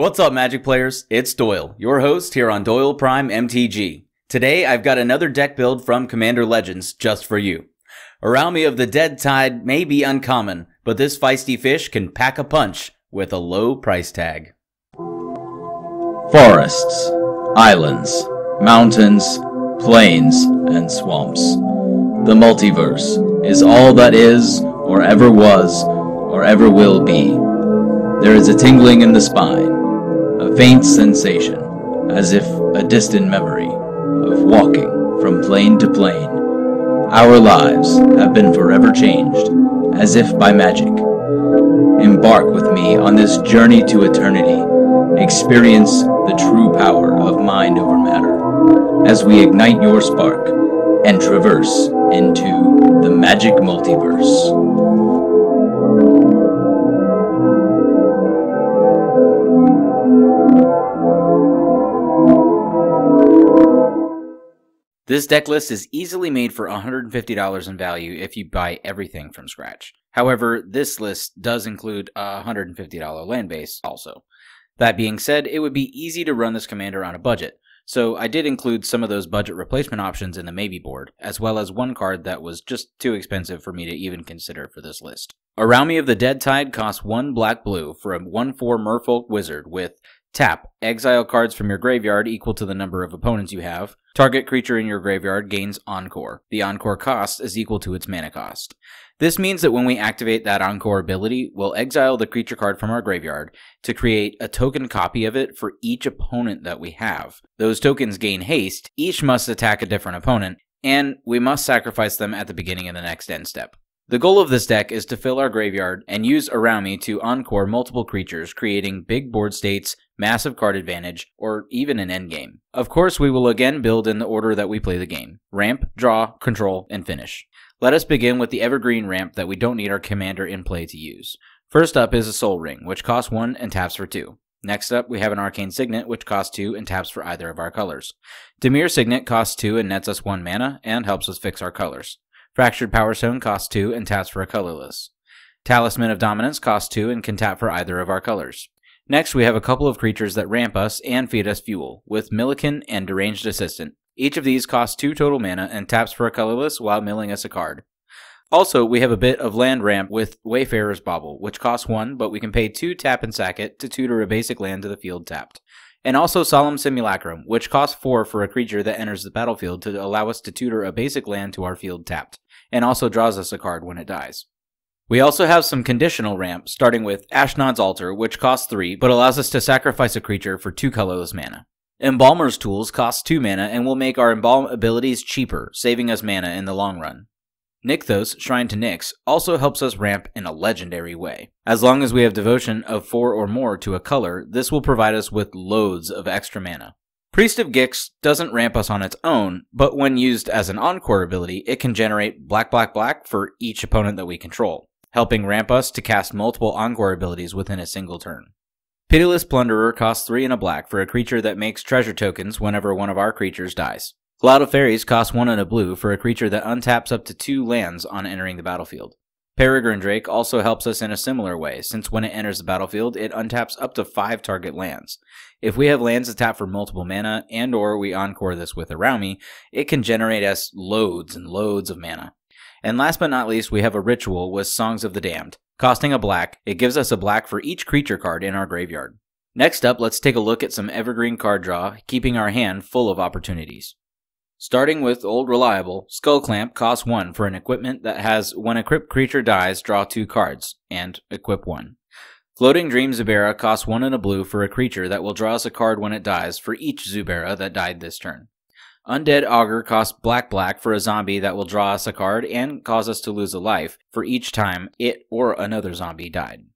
What's up, Magic players? It's Doyle, your host here on Doyle Prime MTG. Today, I've got another deck build from Commander Legends just for you. Araumi of the Dead Tide may be uncommon, but this feisty fish can pack a punch with a low price tag. Forests, islands, mountains, plains, and swamps. The multiverse is all that is, or ever was, or ever will be. There is a tingling in the spine, a faint sensation, as if a distant memory, of walking from plane to plane. Our lives have been forever changed, as if by magic. Embark with me on this journey to eternity. Experience the true power of mind over matter as we ignite your spark and traverse into the magic multiverse. This deck list is easily made for $150 in value if you buy everything from scratch. However, this list does include a $150 land base also. That being said, it would be easy to run this commander on a budget, so I did include some of those budget replacement options in the maybe board, as well as one card that was just too expensive for me to even consider for this list. Araumi of the Dead Tide costs 1 black blue for a 1-4 Merfolk Wizard with Tap. Exile cards from your graveyard equal to the number of opponents you have. Target creature in your graveyard gains Encore. The Encore cost is equal to its mana cost. This means that when we activate that Encore ability, we'll exile the creature card from our graveyard to create a token copy of it for each opponent that we have. Those tokens gain haste, each must attack a different opponent, and we must sacrifice them at the beginning of the next end step. The goal of this deck is to fill our graveyard and use Araumi to encore multiple creatures, creating big board states, massive card advantage, or even an endgame. Of course, we will again build in the order that we play the game. Ramp, draw, control, and finish. Let us begin with the evergreen ramp that we don't need our commander in play to use. First up is a Soul Ring, which costs 1 and taps for 2. Next up, we have an Arcane Signet, which costs 2 and taps for either of our colors. Dimir Signet costs 2 and nets us 1 mana, and helps us fix our colors. Fractured Powerstone costs 2 and taps for a colorless. Talisman of Dominance costs 2 and can tap for either of our colors. Next, we have a couple of creatures that ramp us and feed us fuel, with Millikin and Deranged Assistant. Each of these costs 2 total mana and taps for a colorless while milling us a card. Also, we have a bit of land ramp with Wayfarer's Bauble, which costs 1, but we can pay 2 tap and sack it to tutor a basic land to the field tapped and also Solemn Simulacrum, which costs 4 for a creature that enters the battlefield to allow us to tutor a basic land to our field tapped, and also draws us a card when it dies. We also have some conditional ramps, starting with Ashnod's Altar, which costs 3, but allows us to sacrifice a creature for 2 colorless mana. Embalmer's Tools cost 2 mana and will make our embalm abilities cheaper, saving us mana in the long run. Nykthos, Shrine to Nyx, also helps us ramp in a legendary way. As long as we have devotion of 4 or more to a color, this will provide us with loads of extra mana. Priest of Gix doesn't ramp us on its own, but when used as an encore ability, it can generate black black black for each opponent that we control, helping ramp us to cast multiple encore abilities within a single turn. Pitiless Plunderer costs 3 and a black for a creature that makes treasure tokens whenever one of our creatures dies. Cloud of Fairies costs 1 and a blue for a creature that untaps up to 2 lands on entering the battlefield. Peregrine Drake also helps us in a similar way, since when it enters the battlefield, it untaps up to 5 target lands. If we have lands to tap for multiple mana, and or we encore this with Araumi, it can generate us loads and loads of mana. And last but not least, we have a ritual with Songs of the Damned. Costing a black, it gives us a black for each creature card in our graveyard. Next up, let's take a look at some evergreen card draw, keeping our hand full of opportunities. Starting with Old Reliable, Skullclamp costs 1 for an equipment that has when a equipped creature dies, draw 2 cards, and equip 1. Floating Dream Zubera costs 1 and a blue for a creature that will draw us a card when it dies for each Zubera that died this turn. Undead Augur costs black black for a zombie that will draw us a card and cause us to lose a life for each time it or another zombie died.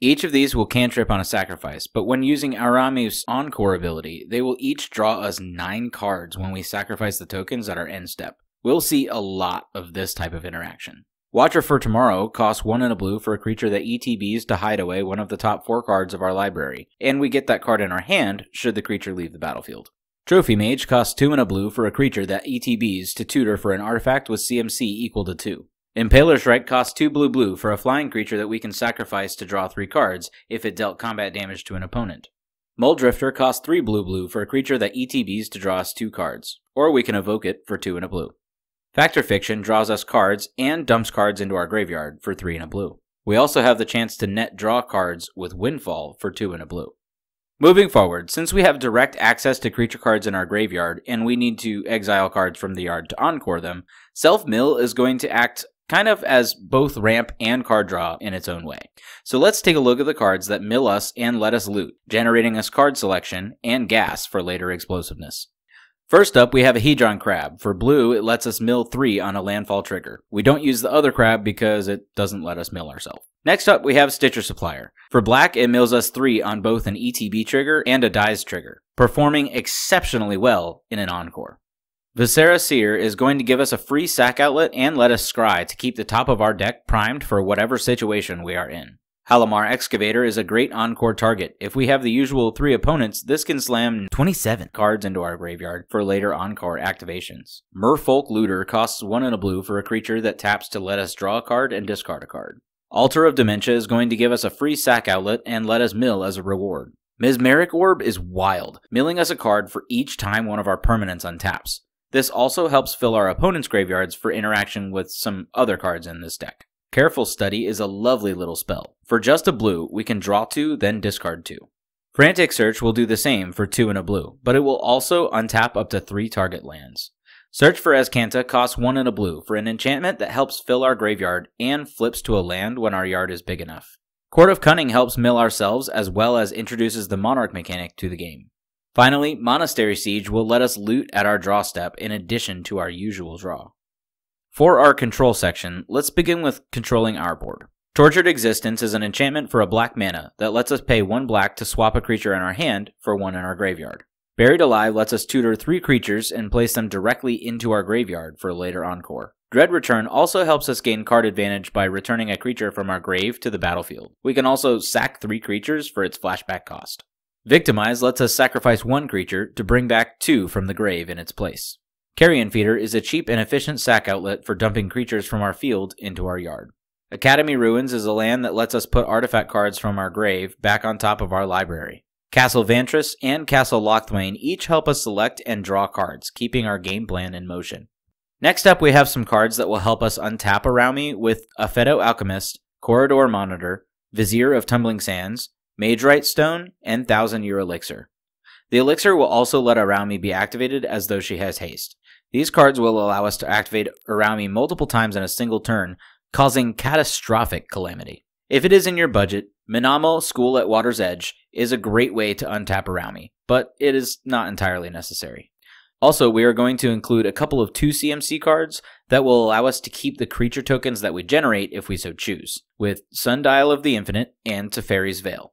Each of these will cantrip on a sacrifice, but when using Me's Encore ability, they will each draw us 9 cards when we sacrifice the tokens at our end step. We'll see a lot of this type of interaction. Watcher for Tomorrow costs 1 and a blue for a creature that ETBs to hide away one of the top 4 cards of our library, and we get that card in our hand should the creature leave the battlefield. Trophy Mage costs 2 and a blue for a creature that ETBs to tutor for an artifact with CMC equal to 2. Impaler Shrike costs 2 blue blue for a flying creature that we can sacrifice to draw 3 cards if it dealt combat damage to an opponent. Mulldrifter costs 3 blue blue for a creature that ETBs to draw us 2 cards, or we can evoke it for 2 and a blue. Fact or Fiction draws us cards and dumps cards into our graveyard for 3 and a blue. We also have the chance to net draw cards with Windfall for 2 and a blue. Moving forward, since we have direct access to creature cards in our graveyard and we need to exile cards from the yard to encore them, Self Mill is going to act kind of as both ramp and card draw in its own way. So let's take a look at the cards that mill us and let us loot, generating us card selection and gas for later explosiveness. First up, we have a Hedron Crab. For blue, it lets us mill 3 on a landfall trigger. We don't use the other crab because it doesn't let us mill ourselves. Next up, we have Stitcher's Supplier. For black, it mills us 3 on both an ETB trigger and a Dies trigger, performing exceptionally well in an Encore. Viscera Seer is going to give us a free sack outlet and let us scry to keep the top of our deck primed for whatever situation we are in. Halimar Excavator is a great encore target. If we have the usual three opponents, this can slam 27 cards into our graveyard for later encore activations. Merfolk Looter costs 1 and a blue for a creature that taps to let us draw a card and discard a card. Altar of Dementia is going to give us a free sack outlet and let us mill as a reward. Mesmeric Orb is wild, milling us a card for each time one of our permanents untaps. This also helps fill our opponent's graveyards for interaction with some other cards in this deck. Careful Study is a lovely little spell. For just a blue, we can draw two, then discard two. Frantic Search will do the same for two and a blue, but it will also untap up to three target lands. Search for Azcanta costs one and a blue for an enchantment that helps fill our graveyard and flips to a land when our yard is big enough. Court of Cunning helps mill ourselves as well as introduces the Monarch mechanic to the game. Finally, Monastery Siege will let us loot at our draw step in addition to our usual draw. For our control section, let's begin with controlling our board. Tortured Existence is an enchantment for a black mana that lets us pay one black to swap a creature in our hand for one in our graveyard. Buried Alive lets us tutor three creatures and place them directly into our graveyard for later encore. Dread Return also helps us gain card advantage by returning a creature from our grave to the battlefield. We can also sack three creatures for its flashback cost. Victimize lets us sacrifice one creature to bring back two from the grave in its place. Carrion Feeder is a cheap and efficient sack outlet for dumping creatures from our field into our yard. Academy Ruins is a land that lets us put artifact cards from our grave back on top of our library. Castle Vantress and Castle Locthwain each help us select and draw cards, keeping our game plan in motion. Next up, we have some cards that will help us untap Araumi with Aphetto Alchemist, Corridor Monitor, Vizier of Tumbling Sands, Magewright's Stone, and Thousand Year Elixir. The elixir will also let Araumi be activated as though she has haste. These cards will allow us to activate Araumi multiple times in a single turn, causing catastrophic calamity. If it is in your budget, Minamo School at Water's Edge is a great way to untap Araumi, but it is not entirely necessary. Also, we are going to include a couple of 2 CMC cards that will allow us to keep the creature tokens that we generate if we so choose, with Sundial of the Infinite and Teferi's Veil.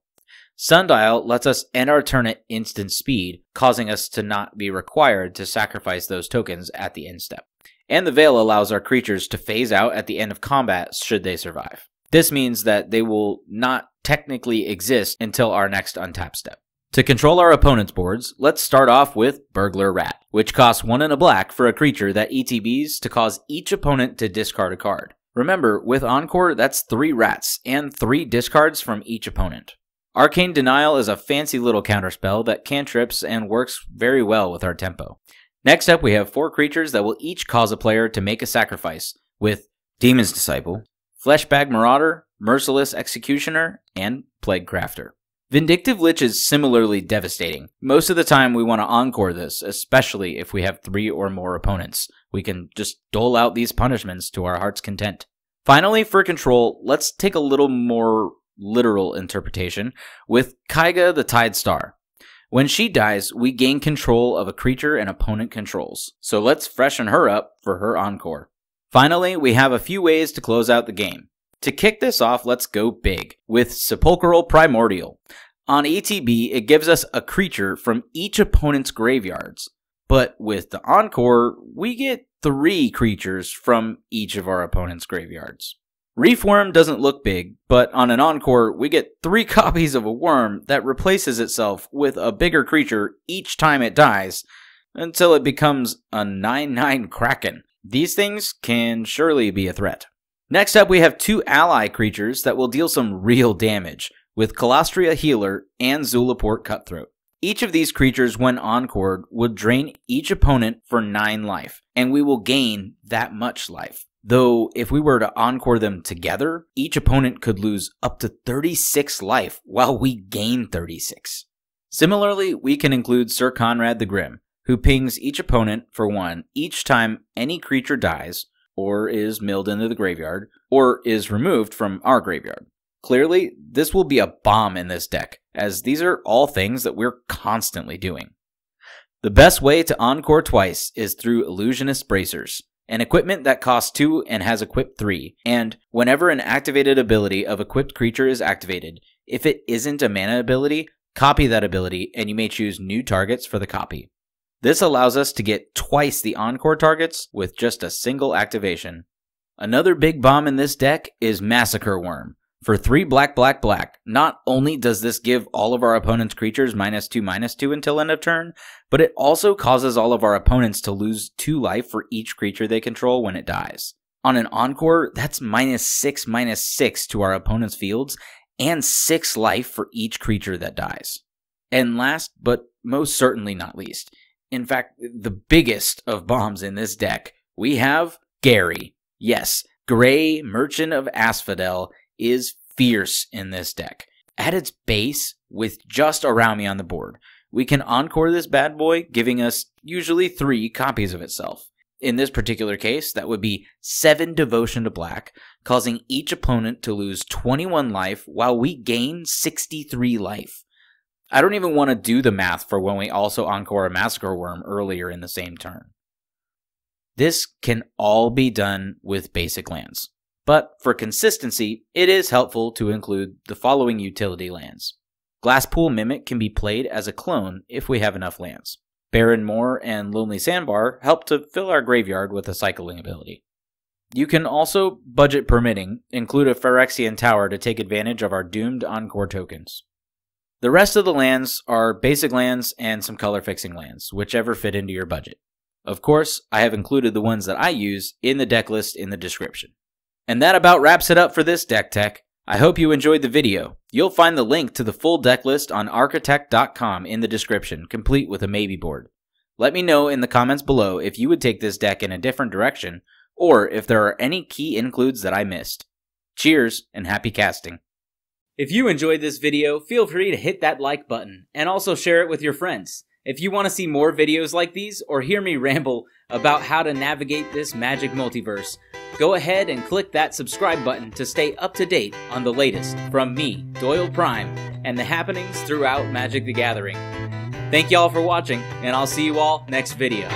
Sundial lets us end our turn at instant speed, causing us to not be required to sacrifice those tokens at the end step. And the Veil allows our creatures to phase out at the end of combat should they survive. This means that they will not technically exist until our next untap step. To control our opponent's boards, let's start off with Burglar Rat, which costs one and a black for a creature that ETBs to cause each opponent to discard a card. Remember, with Encore, that's three rats and three discards from each opponent. Arcane Denial is a fancy little counterspell that cantrips and works very well with our tempo. Next up, we have four creatures that will each cause a player to make a sacrifice, with Demon's Disciple, Fleshbag Marauder, Merciless Executioner, and Plague Crafter. Vindictive Lich is similarly devastating. Most of the time, we want to encore this, especially if we have three or more opponents. We can just dole out these punishments to our heart's content. Finally, for control, let's take a little more literal interpretation with Keiga the Tide Star. When she dies, we gain control of a creature an opponent controls. So let's freshen her up for her encore. Finally, we have a few ways to close out the game. To kick this off, let's go big with Sepulchral Primordial. On ETB, it gives us a creature from each opponent's graveyards. But with the Encore, we get three creatures from each of our opponent's graveyards. Reef Worm doesn't look big, but on an Encore, we get three copies of a worm that replaces itself with a bigger creature each time it dies, until it becomes a 9-9 Kraken. These things can surely be a threat. Next up, we have two ally creatures that will deal some real damage, with Kalastria Healer and Zulaport Cutthroat. Each of these creatures, when encored, would drain each opponent for 9 life, and we will gain that much life. Though, if we were to encore them together, each opponent could lose up to 36 life while we gain 36. Similarly, we can include Syr Konrad the Grim, who pings each opponent for one each time any creature dies, or is milled into the graveyard, or is removed from our graveyard. Clearly, this will be a bomb in this deck, as these are all things that we're constantly doing. The best way to encore twice is through Illusionist's Bracers, an equipment that costs 2 and has equipped 3, and whenever an activated ability of equipped creature is activated, if it isn't a mana ability, copy that ability and you may choose new targets for the copy. This allows us to get twice the encore targets with just a single activation. Another big bomb in this deck is Massacre Wurm, for 3 black black black, not only does this give all of our opponent's creatures minus 2 minus 2 until end of turn, but it also causes all of our opponents to lose 2 life for each creature they control when it dies. On an Encore, that's minus 6 minus 6 to our opponent's fields, and 6 life for each creature that dies. And last, but most certainly not least, in fact, the biggest of bombs in this deck, we have Gary. Yes, Gray, Merchant of Asphodel, is fierce in this deck. At its base, with just Araumi on the board, we can encore this bad boy, giving us usually three copies of itself. In this particular case, that would be 7 Devotion to Black, causing each opponent to lose 21 life while we gain 63 life. I don't even want to do the math for when we also encore a Massacre Wurm earlier in the same turn. This can all be done with basic lands. But for consistency, it is helpful to include the following utility lands. Glasspool Mimic can be played as a clone if we have enough lands. Barren Moor and Lonely Sandbar help to fill our graveyard with a cycling ability. You can also, budget permitting, include a Phyrexian Tower to take advantage of our doomed Encore tokens. The rest of the lands are basic lands and some color fixing lands, whichever fit into your budget. Of course, I have included the ones that I use in the deck list in the description. And that about wraps it up for this deck tech. I hope you enjoyed the video. You'll find the link to the full deck list on archidekt.com in the description, complete with a maybe board. Let me know in the comments below if you would take this deck in a different direction, or if there are any key includes that I missed. Cheers, and happy casting. If you enjoyed this video, feel free to hit that like button, and also share it with your friends. If you want to see more videos like these, or hear me ramble about how to navigate this magic multiverse, go ahead and click that subscribe button to stay up to date on the latest from me, Doyle Prime, and the happenings throughout Magic the Gathering. Thank y'all for watching, and I'll see you all next video.